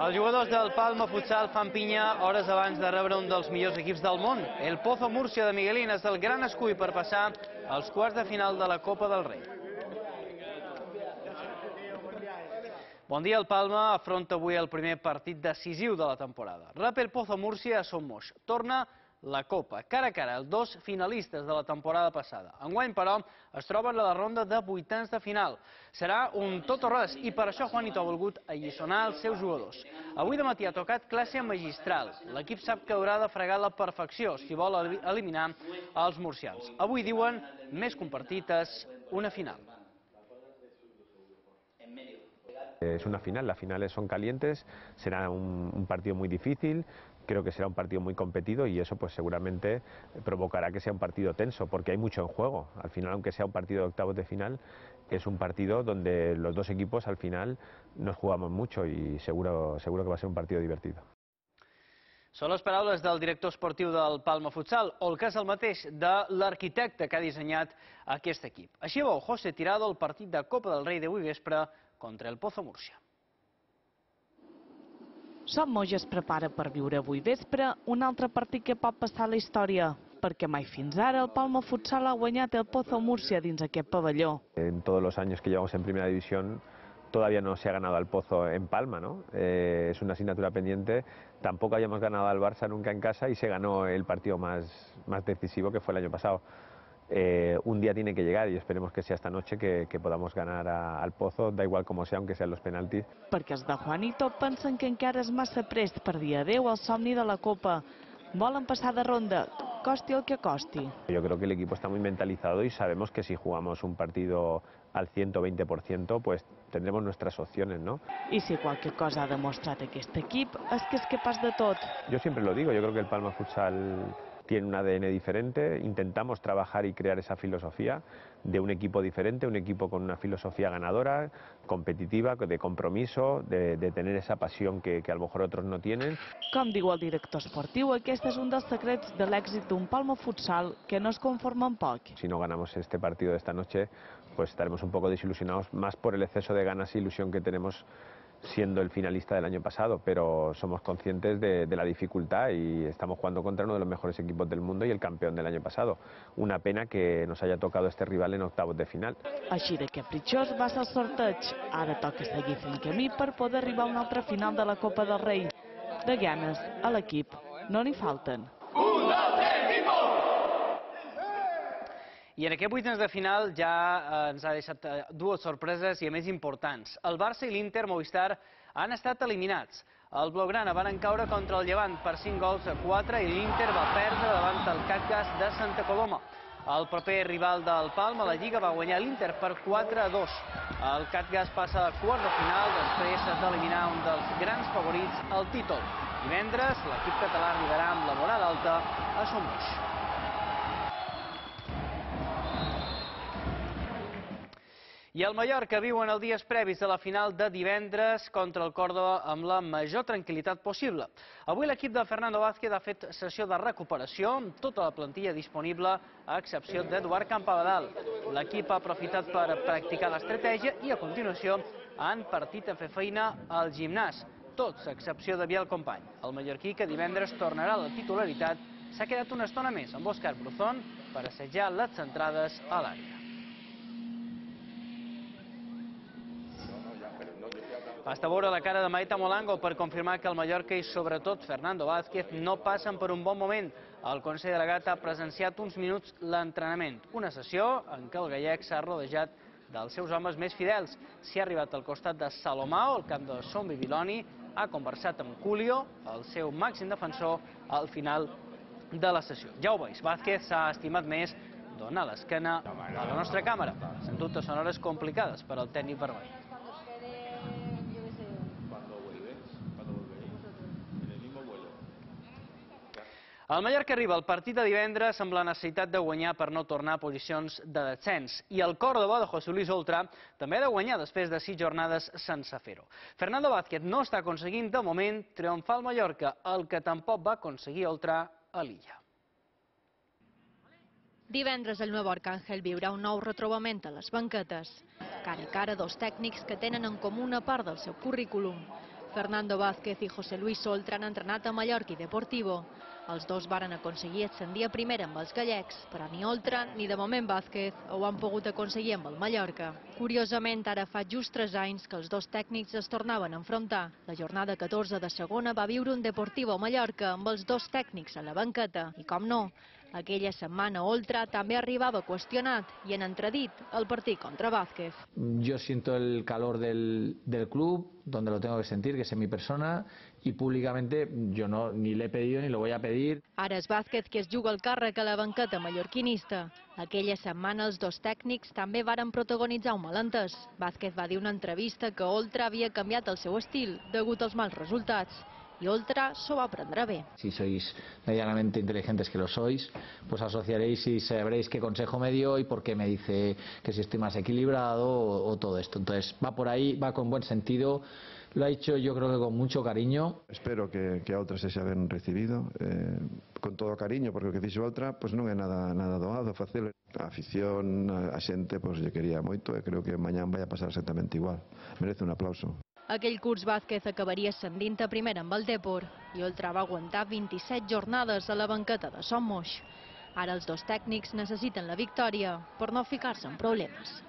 Els jugadors del Palma Futsal fan pinya hores abans de rebre un dels millors equips del món. El Pozo Múrcia de Miguelín és el gran escull per passar als quarts de final de la Copa del Rei. Bon dia, el Palma afronta avui el primer partit decisiu de la temporada. Rep el Pozo Múrcia a Son Moix. Torna la Copa. Cara a cara, els dos finalistes de la temporada passada. Enguany, però, es troben a la ronda de vuitens de final. Serà un tot o res, i per això Juanito ha volgut alliçonar els seus jugadors. Avui de matí ha tocat classe magistral. L'equip sap que haurà de fregar la perfecció si vol eliminar els murcians. Avui diuen, més compartites, una final. Es una final, las finales son calientes, será un, un partido muy difícil, creo que será un partido muy competido y eso pues seguramente provocará que sea un partido tenso porque hay mucho en juego. Al final, aunque sea un partido de octavos de final, es un partido donde los dos equipos al final nos jugamos mucho y seguro, seguro que va a ser un partido divertido. Són les paraules del director esportiu del Palma Futsal o el cas el mateix de l'arquitecte que ha dissenyat aquest equip. Així veu José Tirado el partit de Copa del Rei d'avui vespre contra el Pozo Múrcia. Som Moja es prepara per viure avui vespre un altre partit que pot passar a la història, perquè mai fins ara el Palma Futsal ha guanyat el Pozo Múrcia dins aquest pavelló. En todos los años que llevamos en primera división todavía no se ha ganado al Pozo en Palma, ¿no? Eh, es una asignatura pendiente. Tampoco habíamos ganado al Barça nunca en casa y se ganó el partido más, más decisivo que fue el año pasado. Eh, un día tiene que llegar y esperemos que sea esta noche que, que podamos ganar a, al Pozo, da igual como sea, aunque sean los penaltis. Perquè els de Juanito pensen que encara és massa prest per dir adeu al somni de la Copa. Volen passar de ronda, costi el que costi. Yo creo que el equipo está muy mentalizado y sabemos que si jugamos un partido al 120%, pues tendremos nuestras opciones, ¿no? I si qualque cosa ha demostrat aquest equip és que és capaç de tot. Yo siempre lo digo, yo creo que el Palma Futsal tiene un ADN diferente, intentamos trabajar y crear esa filosofía de un equipo diferente, un equipo con una filosofía ganadora, competitiva, de compromiso, de, de tener esa pasión que, que a lo mejor otros no tienen. Com diu el director esportiu, aquest és un dels secrets de l'èxit d'un Palma Futsal que no es conforma amb poc. Si no ganamos este partido de esta noche, pues estaremos un poco desilusionados, más por el exceso de ganas e ilusión que tenemos siendo el finalista del año pasado, pero somos conscientes de, de, la dificultad y estamos jugando contra uno de los mejores equipos del mundo y el campeón del año pasado. Una pena que nos haya tocado este rival en octavos de final. Així de capritxós va ser el sorteig. Ara toca seguir fent camí per poder arribar a una altra final de la Copa del Rei. De ganes, a l'equip no n'hi falten. Un, dos, tres, i en aquest vuitens de final ja eh, ens ha deixat eh, dues sorpreses i a més importants. El Barça i l'Inter Movistar han estat eliminats. El Blaugrana van encaure contra el Llevant per 5 gols a 4 i l'Inter va perdre davant el Catgas de Santa Coloma. El proper rival del Palma, la Lliga, va guanyar l'Inter per 4 a 2. El Catgas passa a quart de final després d'eliminar un dels grans favorits al títol. Divendres, l'equip català arribarà amb la moral alta a Somos. I el Mallorca viu en els dies previs de la final de divendres contra el Córdoba amb la major tranquil·litat possible. Avui l'equip de Fernando Vázquez ha fet sessió de recuperació amb tota la plantilla disponible a excepció d'Eduard Campabadal. L'equip ha aprofitat per practicar l'estratègia i a continuació han partit a fer feina al gimnàs. Tots, a excepció de Biel Company. El mallorquí, que divendres tornarà a la titularitat, s'ha quedat una estona més amb Òscar Bruzón per assetjar les centrades a l'àrea. Basta veure la cara de Maita Molango per confirmar que el Mallorca i sobretot Fernando Vázquez no passen per un bon moment. El Consell Delegat ha presenciat uns minuts l'entrenament, una sessió en què el gallec s'ha rodejat dels seus homes més fidels. S'hi ha arribat al costat de Salomao, el camp de Son Bibiloni, ha conversat amb Julio, el seu màxim defensor, al final de la sessió. Ja ho veus, Vázquez s'ha estimat més donar l'esquena a la nostra càmera. Sens dubte són hores complicades per al tècnic vermell. El Mallorca arriba al partit de divendres amb la necessitat de guanyar per no tornar a posicions de descens. I el Córdoba de José Luis Oltra també ha de guanyar després de sis jornades sense fer-ho. Fernando Vázquez no està aconseguint de moment triomfar al Mallorca, el que tampoc va aconseguir Oltra a l'illa. Divendres el nou Arcàngel viurà un nou retrobament a les banquetes. Cara a cara dos tècnics que tenen en comú una part del seu currículum. Fernando Vázquez i José Luis Oltra han entrenat a Mallorca i Deportivo. Els dos varen aconseguir ascendir a primera amb els gallecs, però ni Oltra ni de moment Vázquez ho han pogut aconseguir amb el Mallorca. Curiosament, ara fa just tres anys que els dos tècnics es tornaven a enfrontar. La jornada 14 de segona va viure un Deportivo Mallorca amb els dos tècnics a la banqueta. I com no, aquella setmana Oltra també arribava qüestionat i en entredit el partit contra Vázquez. Yo siento el calor del, del club, donde lo tengo que sentir, que es en mi persona, y públicamente yo no ni le he pedido ni lo voy a pedir. Ara és Vázquez qui es juga el càrrec a la banqueta mallorquinista. Aquella setmana els dos tècnics també varen protagonitzar un malentès. Vázquez va dir una entrevista que Oltra havia canviat el seu estil degut als mals resultats y otra soba prendre bé. Si sois medianamente inteligentes que lo sois, pues asociaréis y sabréis qué consejo me dio y por qué me dice que si estoy más equilibrado o, o todo esto. Entonces va por ahí, va con buen sentido, lo ha hecho yo creo que con mucho cariño. Espero que, que a outras se ben recibido eh, con todo cariño, porque o que fixo outra pues non é nada, nada doado facelo. A afición, a, a xente, pois pues, lle quería moito e creo que mañán vai a pasar exactamente igual. Merece un aplauso. Aquell curs Vázquez acabaria ascendint a primera amb el Depor i Oltra va aguantar 27 jornades a la banqueta de Son Moix. Ara els dos tècnics necessiten la victòria per no ficar-se en problemes.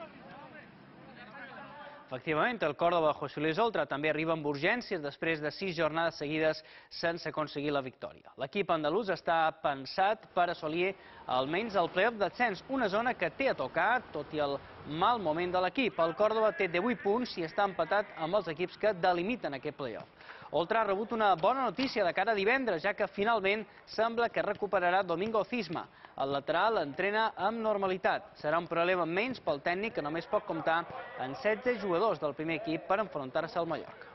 Efectivament, el Córdoba José Luis Oltra també arriba amb urgències després de sis jornades seguides sense aconseguir la victòria. L'equip andalús està pensat per assolir almenys el playoff d'ascens, una zona que té a tocar, tot i el mal moment de l'equip. El Córdoba té 18 punts i està empatat amb els equips que delimiten aquest playoff. Oltra ha rebut una bona notícia de cara a divendres, ja que finalment sembla que recuperarà Domingo Cisma. El lateral entrena amb normalitat. Serà un problema menys pel tècnic que només pot comptar en 16 jugadors del primer equip per enfrontar-se al Mallorca.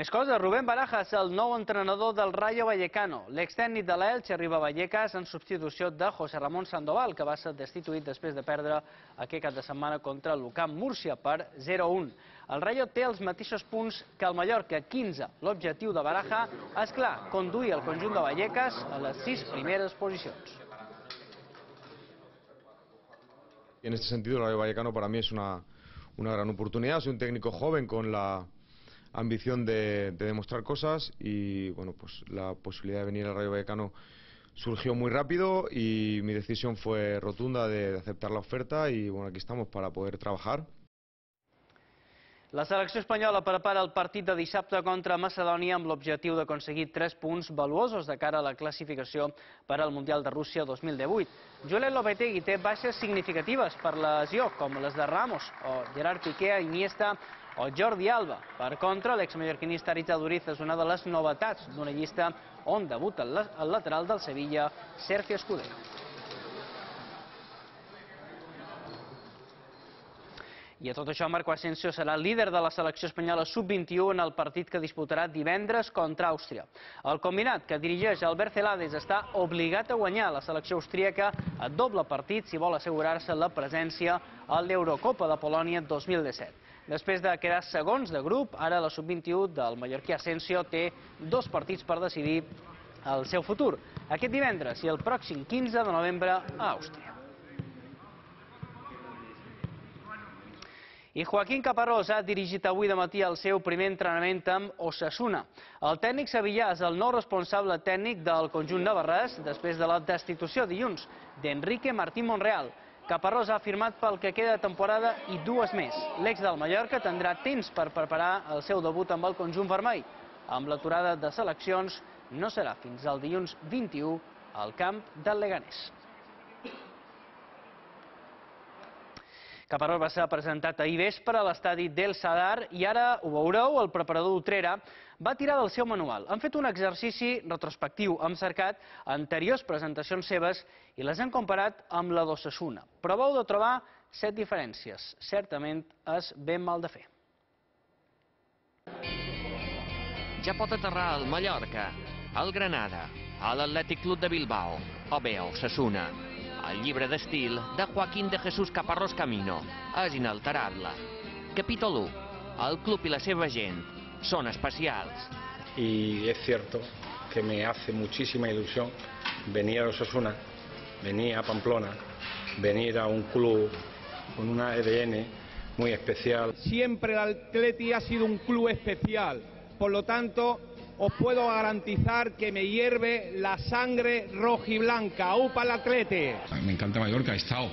Més coses, Rubén Barajas, el nou entrenador del Rayo Vallecano. L'extècnic de l'Elx arriba a Vallecas en substitució de José Ramón Sandoval, que va ser destituït després de perdre aquest cap de setmana contra l'UCAM Múrcia per 0-1. El Rayo té els mateixos punts que el Mallorca, 15. L'objectiu de Baraja és clar, conduir el conjunt de Vallecas a les sis primeres posicions. En este sentido, el Rayo Vallecano para mí es una, una gran oportunidad. Soy un técnico joven con la ambición de, de demostrar cosas y bueno, pues la posibilidad de venir al Rayo Vallecano surgió muy rápido y mi decisión fue rotunda de, aceptar la oferta y bueno, aquí estamos para poder trabajar. La selecció espanyola prepara el partit de dissabte contra Macedònia amb l'objectiu d'aconseguir 3 punts valuosos de cara a la classificació per al Mundial de Rússia 2018. Julen Lopetegui té baixes significatives per lesió, com les de Ramos o Gerard Piqué, Iniesta o Jordi Alba. Per contra, l'exmallorquinista Aritza Duriz és una de les novetats d'una llista on debuta el lateral del Sevilla, Sergio Escudero. I a tot això, Marco Asensio serà líder de la selecció espanyola sub-21 en el partit que disputarà divendres contra Àustria. El combinat que dirigeix Albert Celades està obligat a guanyar la selecció austríaca a doble partit si vol assegurar-se la presència a l'Eurocopa de Polònia 2017. Després de quedar segons de grup, ara la sub-21 del mallorquí Asensio té dos partits per decidir el seu futur, aquest divendres i el pròxim 15 de novembre a Àustria. I Joaquín Caparrós ha dirigit avui de matí el seu primer entrenament amb Osasuna. El tècnic sevillà és el nou responsable tècnic del conjunt navarrès després de la destitució dilluns d'Enrique Martín Monreal. Caparrós ha firmat pel que queda de temporada i dues més. L'ex del Mallorca tindrà temps per preparar el seu debut amb el conjunt vermell. Amb l'aturada de seleccions no serà fins al dilluns 21 al camp del Leganés. Caparrós va ser presentat ahir vespre a l'estadi del Sadar i ara, ho veureu, el preparador d'Utrera va tirar del seu manual. Han fet un exercici retrospectiu, han cercat anteriors presentacions seves i les han comparat amb la d'Ossassuna. Proveu de trobar set diferències. Certament és ben mal de fer. Ja pot aterrar al Mallorca, al Granada, l'Atlètic Club de Bilbao o bé a Osasuna. El llibre d'estil de Joaquín de Jesús Caparrós Camino és inalterable. Capítol 1. El club i la seva gent són especials. y es cierto que me hace muchísima ilusión venir a Osasuna, venir a Pamplona, venir a un club con un ADN muy especial. Siempre el Atleti ha sido un club especial, por lo tanto os puedo garantizar que me hierve la sangre rojiblanca. ¡Upa el Atleti! Me encanta Mallorca, he estado,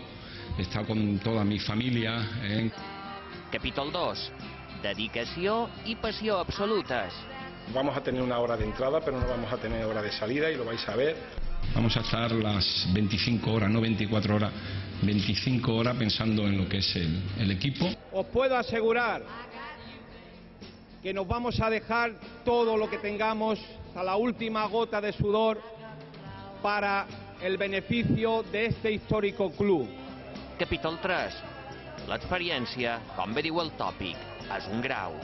he estado con toda mi familia. Eh. Capítol 2. Dedicació i passió absolutes. Vamos a tener una hora de entrada, pero no vamos a tener hora de salida y lo vais a ver. Vamos a estar las 25 horas, no 24 horas, 25 horas pensando en lo que es el, el equipo. Os puedo asegurar que nos vamos a dejar todo lo que tengamos a la última gota de sudor para el beneficio de este histórico club. Capítol 3. L'experiència, com bé diu el tòpic, és un grau.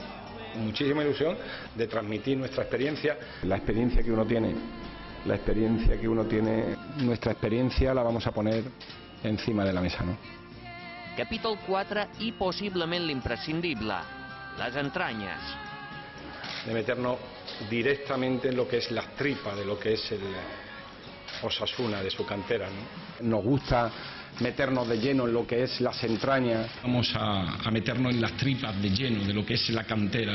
Muchísima ilusión de transmitir nuestra experiencia. La experiencia que uno tiene, la experiencia que uno tiene, nuestra experiencia la vamos a poner encima de la mesa, ¿no? Capítol 4 i possiblement l'imprescindible, les entranyes. De meternos directamente en lo que es las tripas de lo que es el Osasuna, de su cantera, ¿no? Nos gusta meternos de lleno en lo que es las entrañas. Vamos a, a meternos en las tripas de lleno de lo que es la cantera.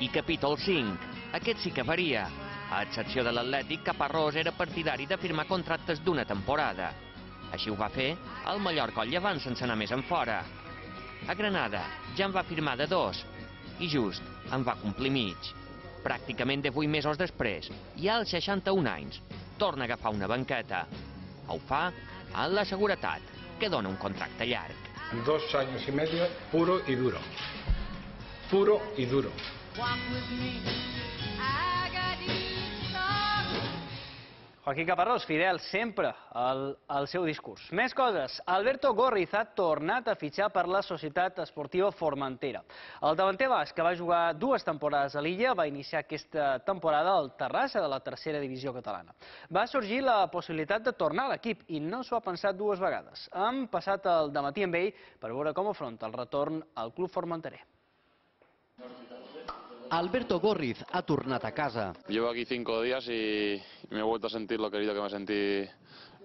I capítol 5. Aquest sí que varia. A excepció de l'Atlètic, Caparrós era partidari de firmar contractes d'una temporada. Així ho va fer el Mallorca al Llevant sense anar més en fora. A Granada ja en va firmar de dos i just en va complir mig. Pràcticament 18 mesos després, i als 61 anys, torna a agafar una banqueta. Ho fa amb la seguretat que dona un contracte llarg. Dos años y medio puro y duro. Puro y duro. Joaquín Caparrós, fidel sempre al, al seu discurs. Més coses. Alberto Gorriz ha tornat a fitxar per la Societat Esportiva Formentera. El davanter basc, que va jugar dues temporades a l'illa, va iniciar aquesta temporada al Terrassa de la tercera divisió catalana. Va sorgir la possibilitat de tornar a l'equip i no s'ho ha pensat dues vegades. Hem passat el dematí amb ell per veure com afronta el retorn al club formenterer. Alberto Gorriz ha tornat a casa. Llevo aquí cinco días y me he vuelto a sentir lo querido que me sentí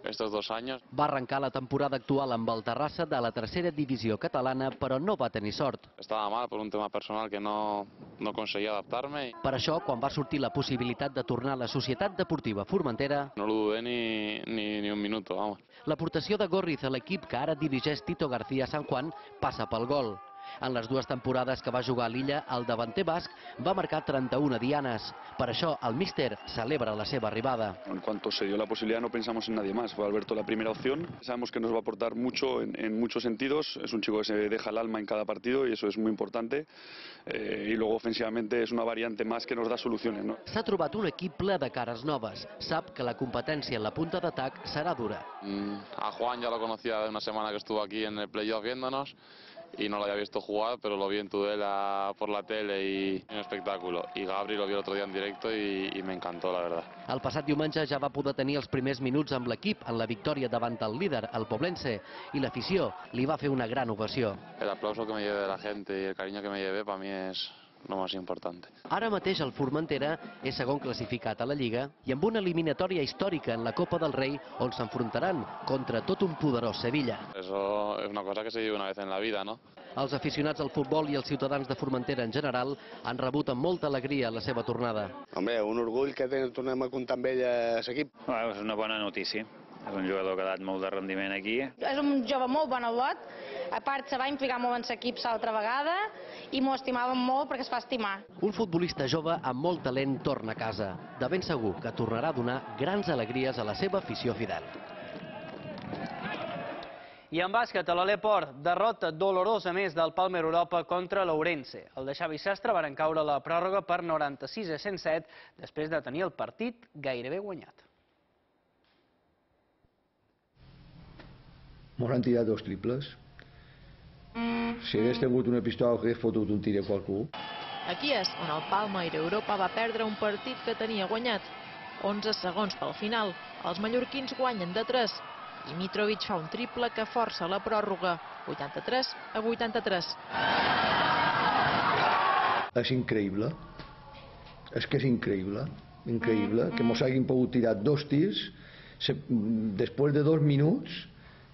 estos dos años. Va arrencar la temporada actual amb el Terrassa de la tercera divisió catalana, però no va tenir sort. Estaba mal por un tema personal que no, no conseguía adaptarme. Per això, quan va sortir la possibilitat de tornar a la Societat Deportiva Formentera, No lo dudé ni, ni, ni un minuto, vamos. l'aportació de Gorriz a l'equip que ara dirigeix Tito García San Juan passa pel gol. En les dues temporades que va jugar a l'illa, el davanter basc va marcar 31 dianes. Per això, el míster celebra la seva arribada. En cuanto se dio la posibilidad no pensamos en nadie más. Fue Alberto la primera opción. Sabemos que nos va a aportar mucho en, en muchos sentidos. Es un chico que se deja el alma en cada partido y eso es muy importante. Eh, y luego ofensivamente es una variante más que nos da soluciones. ¿no? S'ha trobat un equip ple de cares noves. Sap que la competència en la punta d'atac serà dura. Mm, A Juan ya lo conocía de una semana que estuvo aquí en el playoff viéndonos y no lo había visto jugar, pero lo vi en Tudela por la tele y un espectáculo. Y Gabri lo vi el otro día en directo y, y me encantó, la verdad. El passat diumenge ja va poder tenir els primers minuts amb l'equip en la victòria davant el líder, el Poblense, i l'afició li va fer una gran ovació. El aplauso que me lleve de la gente y el cariño que me lleve para mí es lo más importante. Ara mateix el Formentera és segon classificat a la Lliga i amb una eliminatòria històrica en la Copa del Rei on s'enfrontaran contra tot un poderós Sevilla. Eso es una cosa que se vive una vez en la vida, ¿no? Els aficionats al futbol i els ciutadans de Formentera en general han rebut amb molta alegria la seva tornada. Hombre, un orgull que tornem a comptar amb ell a l'equip. Bueno, és una bona notícia. És un jugador que ha dat molt de rendiment aquí. És un jove molt bon a lot, a part se va implicar molt en l'equip l'altra vegada i m'ho estimàvem molt perquè es fa estimar. Un futbolista jove amb molt talent torna a casa. De ben segur que tornarà a donar grans alegries a la seva afició fidel. I en bàsquet, a l'Aleport, derrota dolorosa més del Palmer Europa contra l'Ourense. El de Xavi Sastre varen caure la pròrroga per 96 a 107 després de tenir el partit gairebé guanyat. Mos han tirat dos triples. Si hagués tingut una pistola hagués fotut un tir a qualcú. Aquí és on el Palma Europa va perdre un partit que tenia guanyat. 11 segons pel final, els mallorquins guanyen de 3 i Mitrovic fa un triple que força la pròrroga, 83 a 83. És increïble. És que és increïble. Increïble que mos hagin pogut tirar dos tirs se, després de dos minuts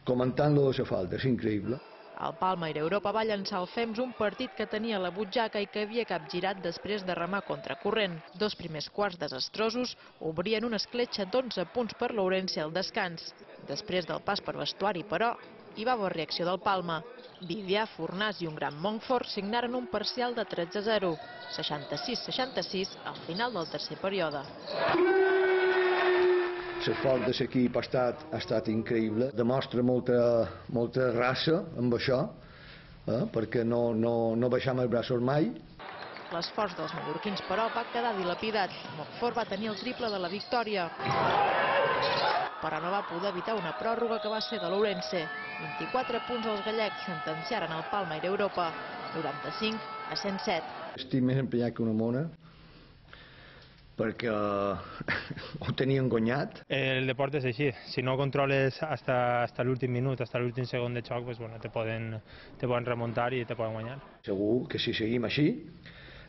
comentant lo de la falta. És increïble. El Palma i Europa va llançar al FEMS un partit que tenia la butxaca i que havia capgirat després de remar contracorrent. Dos primers quarts desastrosos obrien una escletxa d'11 punts per l'Ourense al descans. Després del pas per vestuari, però, hi va haver reacció del Palma. Vivià, Fornàs i un gran Montfort signaren un parcial de 13-0, 66-66 al final del tercer període. L'esforç de l'equip ha estat, ha estat increïble, demostra molta, molta raça amb això, eh? perquè no, no, no baixam els braços mai. L'esforç dels mallorquins, però, va quedar dilapidat. Montfort va tenir el triple de la victòria, però no va poder evitar una pròrroga que va ser de l'Ourense. 24 punts als gallecs sentenciaren el Palma i l'Europa, 95 a 107. Estic més emprenyat que una mona, perquè ho tenien guanyat. El deport és així, si no controles hasta, hasta l'últim minut, hasta l'últim segon de xoc, pues, bueno, te, poden, te poden remuntar i te poden guanyar. Segur que si seguim així,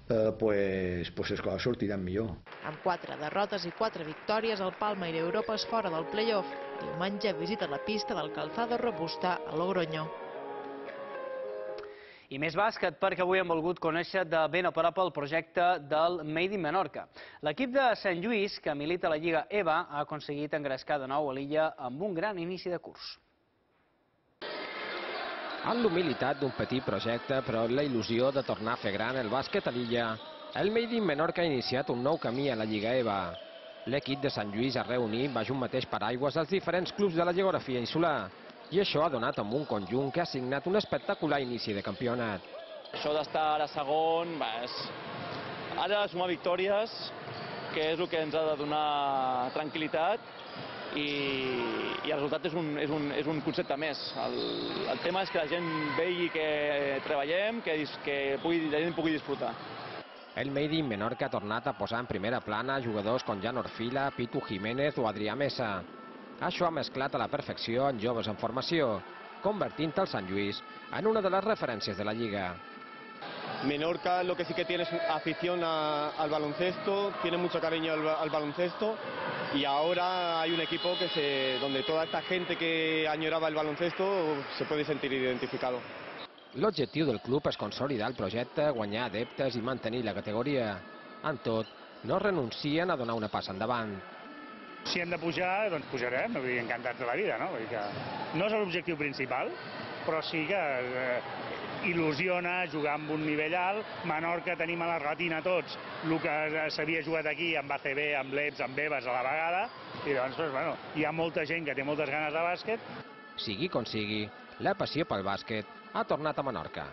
eh, pues, pues les coses sortiran millor. Amb quatre derrotes i quatre victòries, el Palma i l'Europa és fora del play-off. Diumenge visita la pista del Calzado Robusta a Logroño. I més bàsquet perquè avui hem volgut conèixer de ben a prop el projecte del Made in Menorca. L'equip de Sant Lluís, que milita la Lliga EVA, ha aconseguit engrescar de nou a l'illa amb un gran inici de curs. Amb l'humilitat d'un petit projecte, però la il·lusió de tornar a fer gran el bàsquet a l'illa, el Made in Menorca ha iniciat un nou camí a la Lliga EVA. L'equip de Sant Lluís ha reunit baix un mateix paraigües els diferents clubs de la geografia insular, i això ha donat amb un conjunt que ha signat un espectacular inici de campionat. Això d'estar ara segon, és... ara sumar victòries, que és el que ens ha de donar tranquil·litat, i, i el resultat és un, és un, és un concepte més. El, el tema és que la gent vegi que treballem, que, que pugui, la gent pugui disfrutar. El Made in Menorca ha tornat a posar en primera plana jugadors com Jan Orfila, Pitu Jiménez o Adrià Mesa. Això ha mesclat a la perfecció en joves en formació, convertint el Sant Lluís en una de les referències de la Lliga. Menorca lo que sí que tiene es afición a, al baloncesto, tiene mucho cariño al, al, baloncesto y ahora hay un equipo que se, donde toda esta gente que añoraba el baloncesto se puede sentir identificado. L'objectiu del club és consolidar el projecte, guanyar adeptes i mantenir la categoria. En tot, no renuncien a donar una passa endavant. Si hem de pujar, doncs pujarem, vull dir, encantats de la vida, no? Vull dir que no és l'objectiu principal, però sí que eh, il·lusiona jugar amb un nivell alt. Menorca tenim a la retina tots el que s'havia jugat aquí amb ACB, amb l'EPS, amb EVAs a la vegada, i doncs, doncs, bueno, hi ha molta gent que té moltes ganes de bàsquet. Sigui com sigui, la passió pel bàsquet ha tornat a Menorca.